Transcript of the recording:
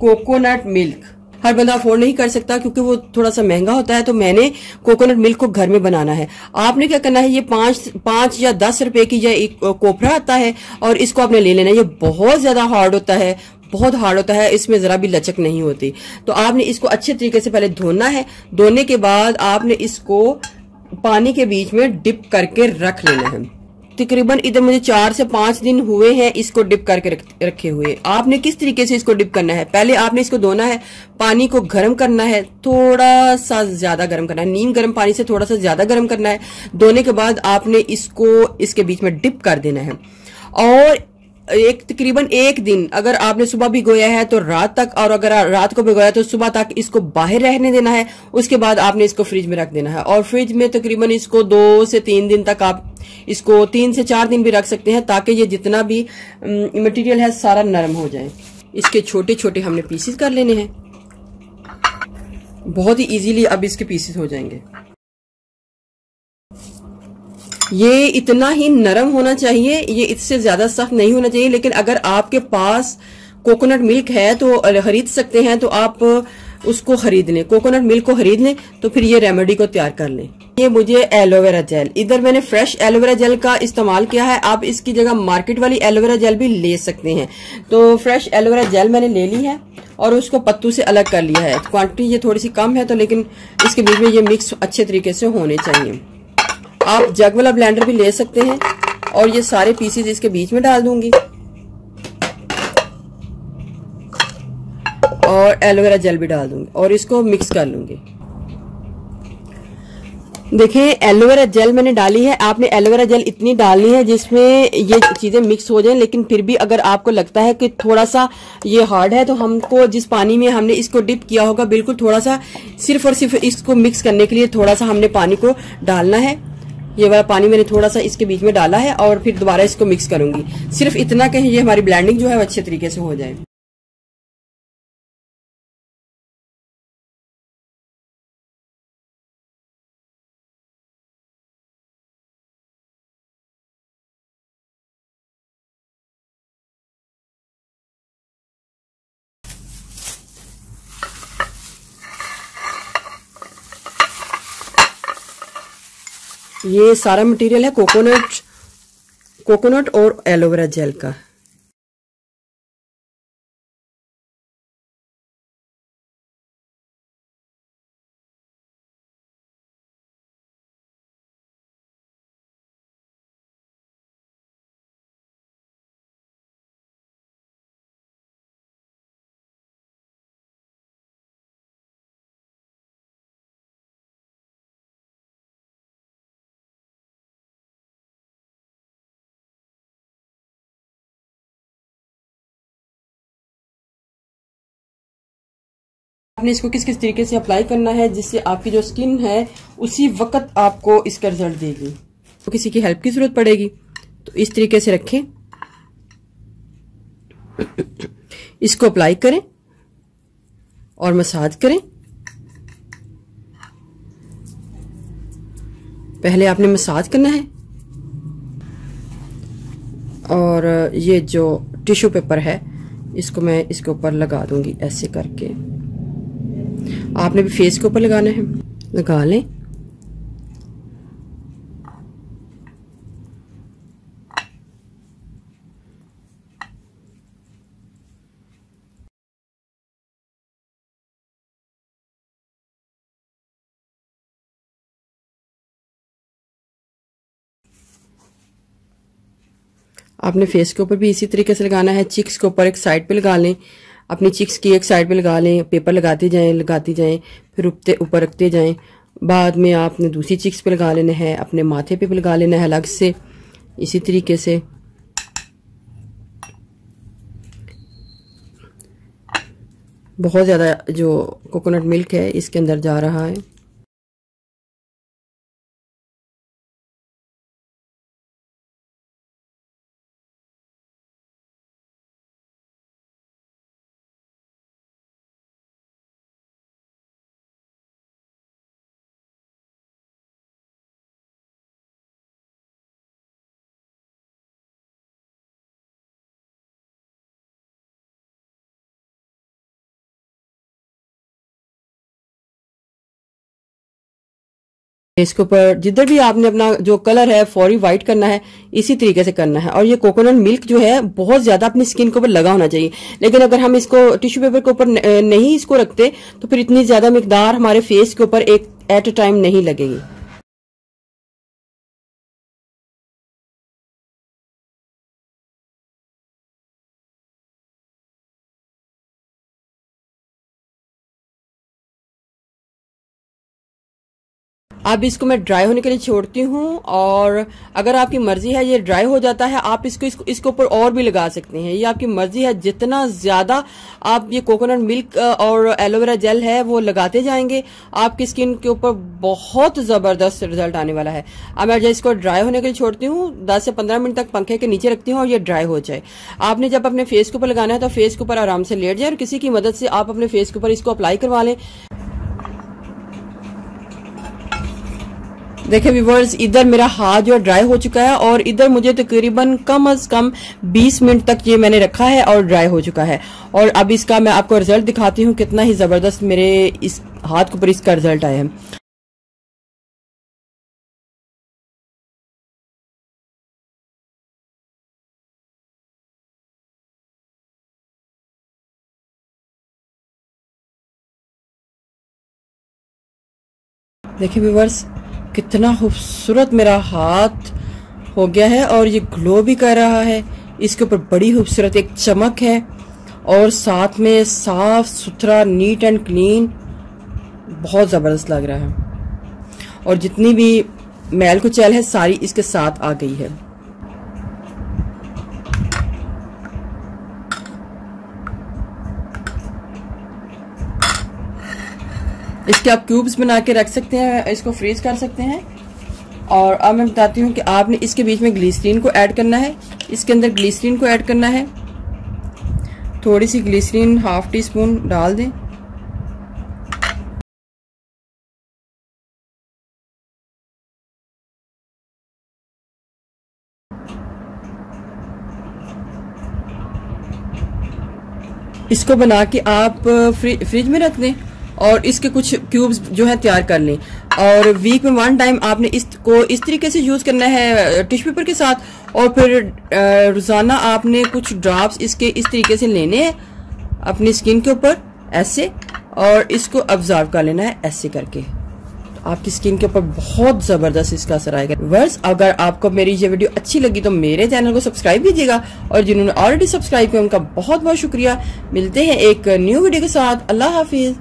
Coconut milk. हर बंदा afford नहीं कर सकता क्योंकि वो थोड़ा सा महँगा होता है तो मैंने कोकोनट मिल्क को घर में बनाना है। आपने क्या करना है, ये पाँच पाँच या दस रुपए की या एक कोपरा आता है और इसको आपने ले लेना है। ये बहुत ज़्यादा हार्ड होता है, बहुत हार्ड होता है, इसमें जरा भी लचक नहीं होती। तो आपने इसको अच्छे तरीके से पहले धोना है। धोने के बाद आपने इसको पानी के बीच में डिप करके रख लेना है। तकरीबन इधर मुझे चार से पाँच दिन हुए हैं इसको डिप करके रखे हुए। आपने किस तरीके से इसको डिप करना है? पहले आपने इसको धोना है, पानी को गर्म करना है, थोड़ा सा ज़्यादा गर्म करना है। नीम गर्म पानी से थोड़ा सा ज़्यादा गर्म करना है। धोने के बाद आपने इसको, इसके बीच में डिप कर देना है। और एक, तकरीबन एक दिन, अगर आपने सुबह भी गोया है तो रात तक, और अगर रात को भिगोया तो सुबह तक इसको बाहर रहने देना है, उसके बाद आपने इसको फ्रिज में रख देना है। और फ्रिज में तकरीबन इसको दो से तीन दिन तक आप इसको तीन से चार दिन भी रख सकते हैं, ताकि ये जितना भी मटेरियल है, सारा नरम हो जाए। इसके छोटे छोटे हमने पीसेस कर लेने हैं। बहुत ही इजीली अब इसके पीसेस हो जाएँगे। ये इतना ही नरम होना चाहिए, ये इससे ज़्यादा सख्त नहीं होना चाहिए, लेकिन अगर आपके पास कोकोनट मिल्क है तो खरीद सकते हैं तो आप उसको खरीद लें कोकोनट मिल्क को खरीद लें तो फिर ये रेमेडी को तैयार कर लें। ये मुझे एलोवेरा जेल, इधर मैंने फ्रेश एलोवेरा जेल का इस्तेमाल किया है, आप इसकी जगह मार्केट वाली एलोवेरा जेल भी ले सकते हैं। तो फ्रेश एलोवेरा जेल मैंने ले ली है, और उसको पत्तू से अलग कर लिया है। क्वांटिटी ये थोड़ी सी कम है तो लेकिन इसके बीच में ये मिक्स अच्छे तरीके से होने चाहिए। आप जग वाला ब्लेंडर भी ले सकते हैं और ये सारे पीसेस इसके बीच में डाल दूँगी। और एलोवेरा जेल भी डाल दूँगी और इसको मिक्स कर लूँगी। देखिए एलोवेरा जेल मैंने डाली है। आपने एलोवेरा जेल इतनी डालनी है जिसमें ये चीज़ें मिक्स हो जाएँ, लेकिन फिर भी अगर आपको लगता है कि थोड़ा सा ये हार्ड है तो हमको जिस पानी में हमने इसको डिप किया होगा, बिल्कुल थोड़ा सा सिर्फ़ और सिर्फ़ इसको मिक्स करने के लिए थोड़ा सा हमने पानी को डालना है। ये वाला पानी मैंने थोड़ा सा इसके बीच में डाला है और फिर दोबारा इसको मिक्स करूँगी। सिर्फ़ इतना कहीं ये हमारी ब्लैंडिंग जो है अच्छे तरीके से हो जाए। ये सारा मटेरियल है कोकोनट कोकोनट और एलोवेरा जेल का। आपने इसको किस किस तरीके से अप्लाई करना है, जिससे आपकी जो स्किन है, उसी वक्त आपको इसका रिज़ल्ट देगी। तो किसी की हेल्प की ज़रूरत पड़ेगी। तो इस तरीके से रखें। इसको अप्लाई करें और मसाज करें। पहले आपने मसाज करना है। और ये जो टिश्यू पेपर है, इसको मैं इसके ऊपर लगा दूँगी ऐसे करके। आपने भी फेस के ऊपर लगाना है। लगा लें। आपने फेस के ऊपर भी इसी तरीके से लगाना है। चिक्स के ऊपर एक साइड पे लगा लें। अपनी चिक्स की एक साइड पे लगा लें पेपर लगाते जाएँ, लगाती जाएँ, फिर उपते ऊपर रखते जाएँ। बाद में आपने दूसरी चिक्स पे लगा लेना है, अपने माथे पे भी लगा लेना है अलग से, इसी तरीके से। बहुत ज़्यादा जो कोकोनट मिल्क है, इसके अंदर जा रहा है। इसके ऊपर जिधर भी आपने अपना जो कलर है फॉरी व्हाइट करना है, इसी तरीके से करना है। और ये कोकोनट मिल्क जो है, बहुत ज़्यादा अपनी स्किन के ऊपर लगा होना चाहिए। लेकिन अगर हम इसको टिश्यू पेपर के ऊपर नहीं इसको रखते तो फिर इतनी ज़्यादा मकदार हमारे फेस के ऊपर एक एट अ टाइम नहीं लगेगी। अब इसको मैं ड्राई होने के लिए छोड़ती हूँ और अगर आपकी मर्ज़ी है, ये ड्राई हो जाता है, आप इसको इसको ऊपर और भी लगा सकते हैं। ये आपकी मर्ज़ी है, जितना ज़्यादा आप ये कोकोनट मिल्क और एलोवेरा जेल है, वो लगाते जाएँगे, आपकी स्किन के ऊपर बहुत ज़बरदस्त रिज़ल्ट आने वाला है। अब मैं इसको ड्राई होने के लिए छोड़ती हूँ, दस से पंद्रह मिनट तक पंखे के नीचे रखती हूँ और ये ड्राई हो जाए। आपने जब अपने फेस के ऊपर लगाना है तो फेस के ऊपर आराम से लेट जाए और किसी की मदद से आप अपने फेस के ऊपर इसको अप्लाई करवा लें। देखिए व्यूवर्स इधर मेरा हाथ जो ड्राई हो चुका है और इधर मुझे तकरीबन कम अज कम 20 मिनट तक ये मैंने रखा है और ड्राई हो चुका है। और अब इसका मैं आपको रिज़ल्ट दिखाती हूँ कितना ही ज़बरदस्त मेरे इस हाथ के ऊपर इसका रिज़ल्ट आया है। देखिए व्यूवर्स कितना खूबसूरत मेरा हाथ हो गया है और ये ग्लो भी कर रहा है। इसके ऊपर बड़ी खूबसूरत एक चमक है और साथ में साफ़ सुथरा, नीट एंड क्लीन बहुत ज़बरदस्त लग रहा है। और जितनी भी मैल कुचैल है, सारी इसके साथ आ गई है। इसके आप क्यूब्स बना के रख सकते हैं, इसको फ्रीज कर सकते हैं। और अब मैं बताती हूँ कि आपने इसके बीच में ग्लिसरीन को ऐड करना है। इसके अंदर ग्लिसरीन को ऐड करना है। थोड़ी सी ग्लिसरीन हाफ़ टी स्पून डाल दें। इसको बना के आप फ्रिज में रख दें। और इसके कुछ क्यूब्स जो है तैयार कर लें। और वीक में वन टाइम आपने इसको इस तरीके से यूज़ करना है टिश्यू पेपर के साथ। और फिर रोज़ाना आपने कुछ ड्रॉप्स इसके इस तरीके से लेने हैं, अपनी स्किन के ऊपर, ऐसे। और इसको ऑब्ज़र्व कर लेना है, ऐसे करके। तो आपकी स्किन के ऊपर बहुत ज़बरदस्त इसका असर आएगा। वर्स अगर आपको मेरी ये वीडियो अच्छी लगी तो मेरे चैनल को सब्सक्राइब कीजिएगा। और जिन्होंने ऑलरेडी सब्सक्राइब किया, उनका बहुत बहुत शुक्रिया। मिलते हैं एक न्यू वीडियो के साथ। अल्लाह हाफिज।